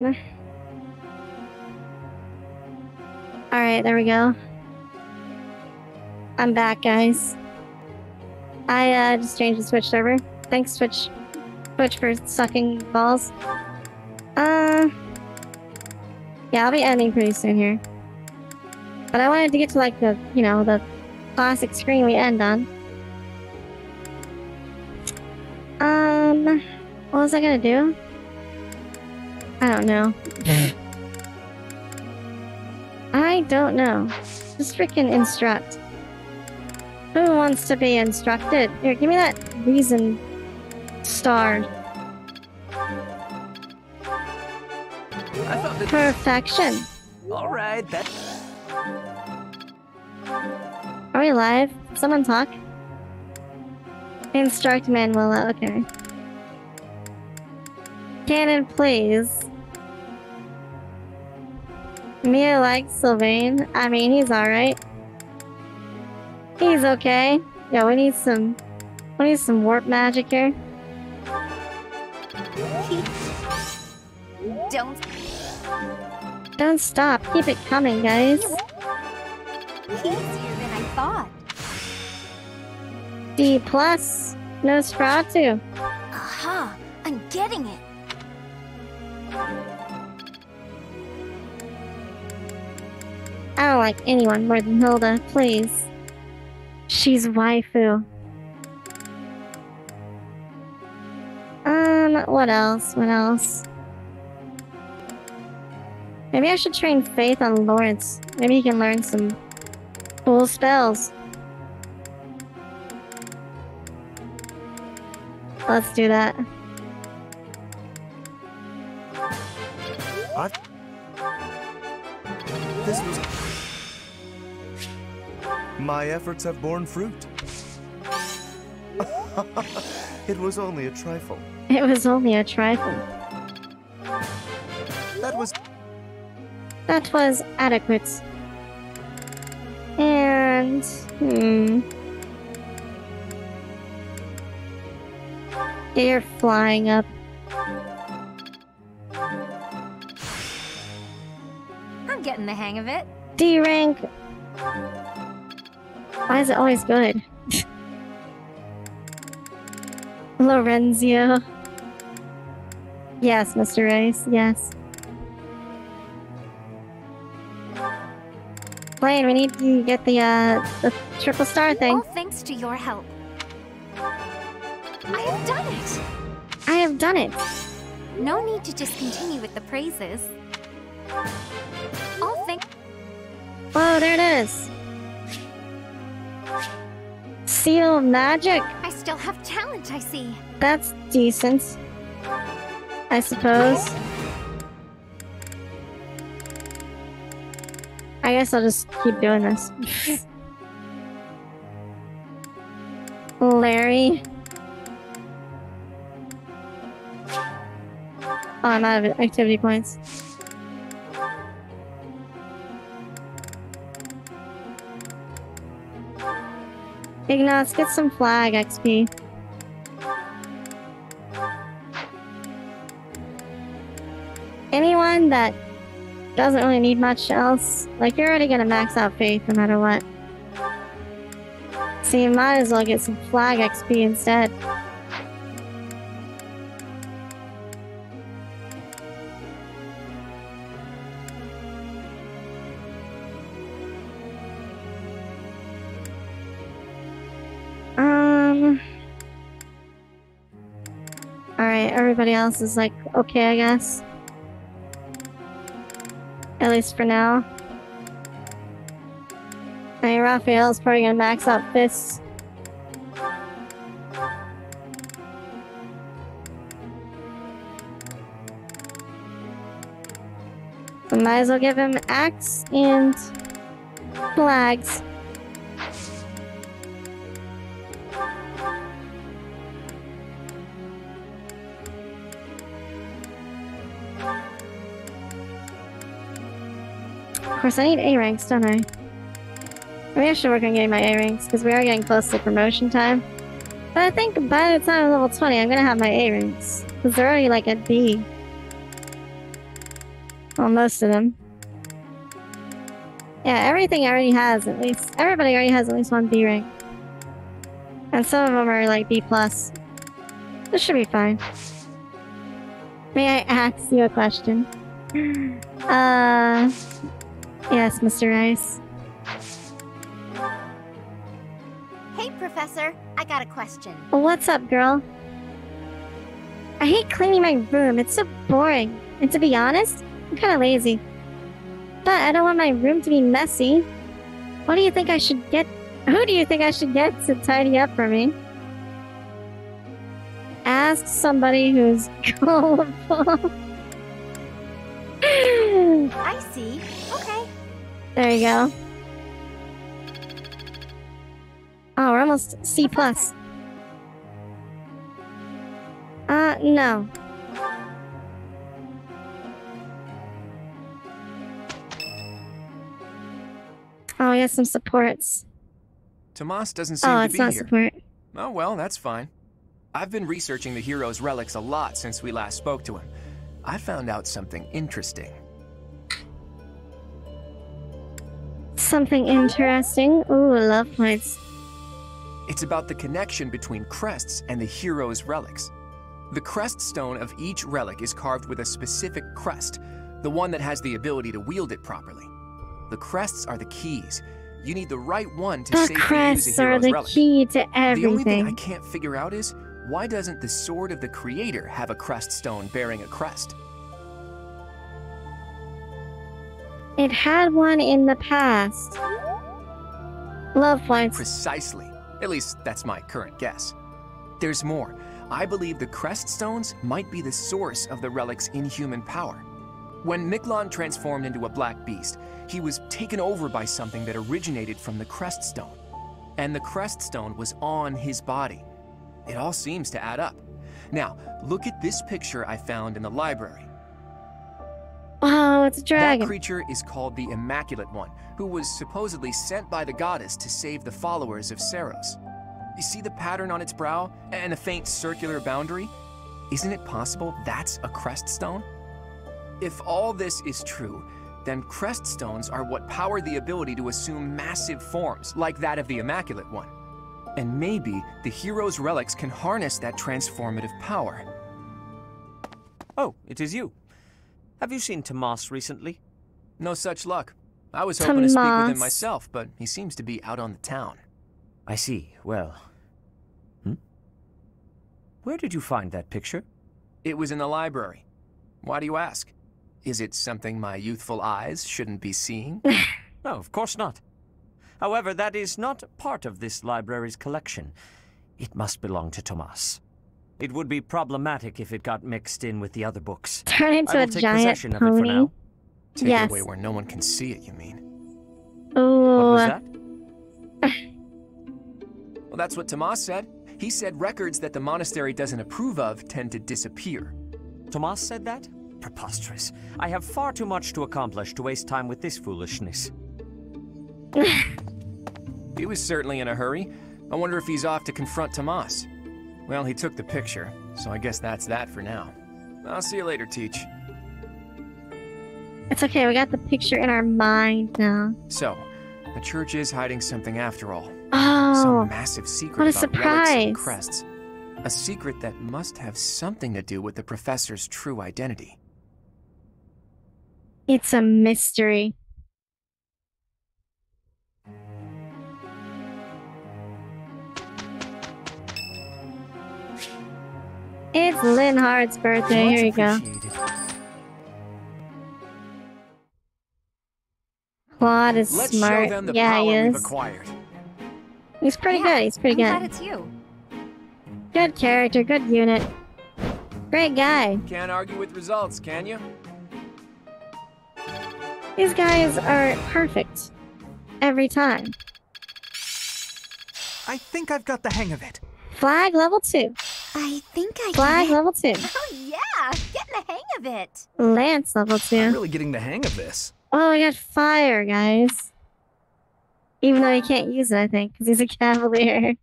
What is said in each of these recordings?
Alright, there we go. I'm back, guys. I uh, just changed the Switch server. Thanks, Switch. Switch for sucking balls. Uh, yeah, I'll be ending pretty soon here. But I wanted to get to like the, you know, the classic screen we end on. Um, what was I gonna do? I don't know. I don't know. Just freaking instruct. Who wants to be instructed? Here, give me that reason star. I thought. Perfection. All right, that. Are we live? Someone talk? Instruct Manuela, okay. Cannon, please. Mia likes Sylvain. I mean, he's alright. He's okay. Yeah, we need some... We need some warp magic here. Don't Don't stop. Keep it coming, guys. easier than I thought. D plus. Nosferatu. Aha! I'm getting it. I don't like anyone more than Hilda, please. She's waifu. Um, what else? What else? Maybe I should train Faith on Lorenz. Maybe he can learn some cool spells. Let's do that. My efforts have borne fruit. it was only a trifle. It was only a trifle. That was... That was adequate. And... Hmm... You're flying up. I'm getting the hang of it. D rank. Why is it always good? Lorenzo. Yes, Mr. Rice. Yes. Blaine, we need to get the uh the triple star thing. All thanks to your help. I have done it. I have done it. No need to just continue with the praises. All thank. Whoa, there it is. Seal of magic. I still have talent. I see. That's decent. I suppose. I guess I'll just keep doing this. Larry. Oh, I'm out of activity points. Ignatz, get some flag XP. anyone that doesn't really need much else, like you're already gonna max out faith no matter what. So you might as well get some flag XP instead. Alright, everybody else is like, okay, I guess. At least for now. I mean, Raphael's probably gonna max out. So might as well give him axe and flags. Of course, I need A ranks, don't I? Maybe I should work on getting my A ranks because we are getting close to promotion time. But I think by the time I'm level 20, I'm gonna have my A ranks because they're already like at B. Well, most of them. Yeah, everything already has at least. Everybody already has at least one B rank. And some of them are like B plus. This should be fine. May I ask you a question? Uh, yes, Mr. Rice. Hey, Professor. I got a question. What's up, girl? I hate cleaning my room. It's so boring. And to be honest, I'm kind of lazy. But I don't want my room to be messy. What do you think I should get? Who do you think I should get to tidy up for me? Ask somebody who's gullible. I see. There you go. Oh, we're almost C plus. Uh, no. Oh, he has some supports. Tomas doesn't seem Oh, to it's not support. Oh, well, that's fine. I've been researching the hero's relics a lot since we last spoke to him. I found out something interesting. Something interesting. Ooh, love points. It's about the connection between crests and the hero's relics. The crest stone of each relic is carved with a specific crest, the one that has the ability to wield it properly. The crests are the keys. You need the right one to The safely use a crests are the relic. key to The only thing I can't figure out is why doesn't the sword of the creator have a crest stone bearing a crest? It had one in the past. Love points. Precisely. At least that's my current guess. There's more. I believe the crest stones might be the source of the relic's inhuman power. When Miklan transformed into a black beast, he was taken over by something that originated from the crest stone. And the crest stone was on his body. It all seems to add up. Now, look at this picture I found in the library. It's a That creature is called the Immaculate One, who was supposedly sent by the goddess to save the followers of Seiros. You see the pattern on its brow and the faint circular boundary? Isn't it possible that's a crest stone? If all this is true, then crest stones are what power the ability to assume massive forms, like that of the Immaculate One. And maybe the hero's relics can harness that transformative power. Oh, it is you. Have you seen Tomas recently? No such luck. I was hoping to speak with him myself, but he seems to be out on the town. I see. Well. Hmm? Where did you find that picture? It was in the library. Why do you ask? Is it something my youthful eyes shouldn't be seeing? No, of course not. However, that is not part of this library's collection. It must belong to Tomas. It would be problematic if it got mixed in with the other books. Turn into a take giant possession of it for pony. now. Take Yes. it away where no one can see it, you mean? Ooh. What was that? Well, that's what Tomas said. He said records that the monastery doesn't approve of tend to disappear. Tomas said that? Preposterous. I have far too much to accomplish to waste time with this foolishness. He was certainly in a hurry. I wonder if he's off to confront Tomas. Well, he took the picture, so I guess that's that for now. I'll see you later, Teach. It's okay, we got the picture in our mind now. So, the church is hiding something after all. Oh, Some massive secret what a about relics and surprise. crests. A secret that must have something to do with the professor's true identity. it's a mystery. It's Linhardt's birthday. Much Here you go. Claude is Let's smart. show them the yeah, power he is. acquired. He's pretty Yeah, good. He's pretty I'm good. glad it's you. Good character. Good unit. Great guy. Can't argue with results, can you? These guys are perfect every time. I think I've got the hang of it. Flag level two. I think I Flag get level two. Oh yeah, getting the hang of it. Lance level two. I'm two. really getting the hang of this. Oh, I got fire, guys. Even though he can't use it, I think, because he's a cavalier.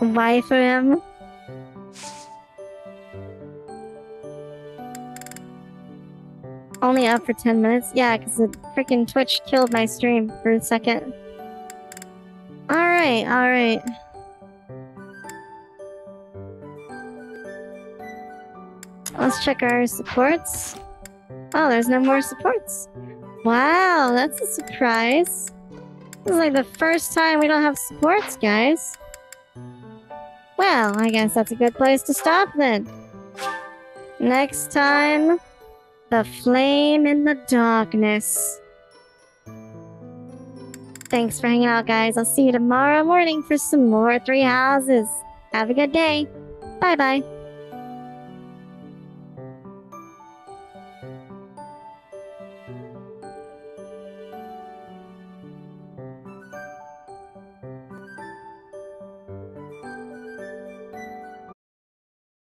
Wife him. Only up for 10 minutes? Yeah, because the freaking Twitch killed my stream for a second. Alright, alright. Let's check our supports. Oh, there's no more supports. Wow, that's a surprise. This is like the first time we don't have supports, guys. Well, I guess that's a good place to stop then. Next time, the flame in the darkness. Thanks for hanging out, guys. I'll see you tomorrow morning for some more Three Houses. Have a good day. Bye bye.